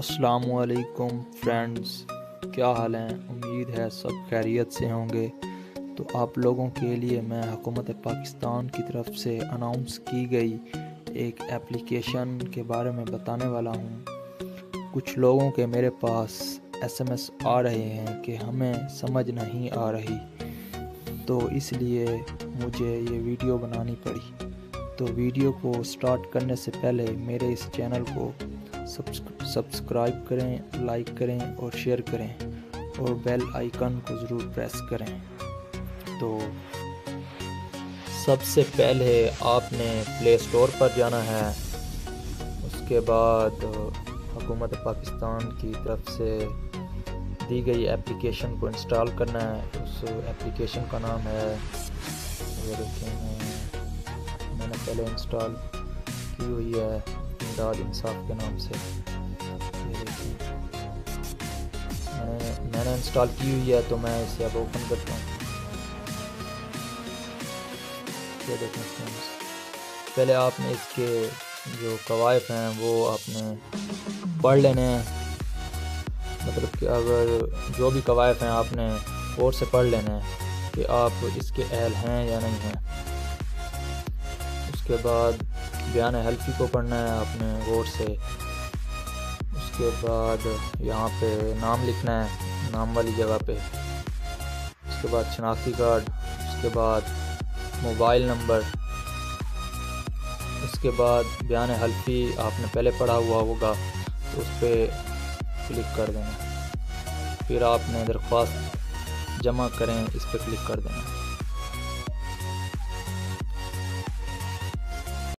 السلام علیکم فرینڈز، کیا حال ہیں؟ امید ہے سب خیریت سے ہوں گے۔ تو آپ لوگوں کے لیے میں حکومت پاکستان کی طرف سے اناؤنس کی گئی ایک اپلیکیشن کے بارے میں بتانے والا ہوں۔ کچھ لوگوں کے میرے پاس ایس ایم ایس آ رہے ہیں کہ ہمیں سمجھ نہیں آ رہی۔ تو اس لیے مجھے یہ ویڈیو بنانی پڑی۔ تو ویڈیو کو سٹارٹ کرنے سے پہلے میرے اس چینل کو سبسکرائب کریں لائک کریں اور شیئر کریں اور بیل آئیکن کو ضرور پریس کریں۔ تو سب سے پہلے آپ نے پلے سٹور پر جانا ہے۔ اس کے بعد حکومت پاکستان کی طرف سے دی گئی اپلیکیشن کو انسٹال کرنا ہے۔ اس اپلیکیشن کا نام ہے میں نے پہلے انسٹال کی ہوئی ہے۔ امداد انصاف کے نام سے۔ جی۔ میں نے انسٹال کی ہوئی ہے تو میں اسے اب اوپن کرتا ہوں۔ پہلے آپ نے اس کے جو قوائف ہیں وہ آپ نے پڑھ لینے ہیں۔ مطلب کہ اگر جو بھی قوائف ہیں آپ نے اور سے پڑھ لینے ہیں کہ آپ اس کے اہل ہیں یا نہیں ہیں۔ کے بعد بیان حلفی کو پڑھنا ہے آپ نے غور سے۔ اس کے بعد یہاں پہ نام لکھنا ہے، نام والی جگہ پہ۔ اس کے بعد شناختی کارڈ، اس کے بعد موبائل نمبر۔ اس کے بعد بیان حلفی آپ نے پہلے پڑھا ہوا ہوگا، تو اس پہ کلک کر دینا۔ پھر آپ نے درخواست جمع کریں، اس پہ کلک کر دینا۔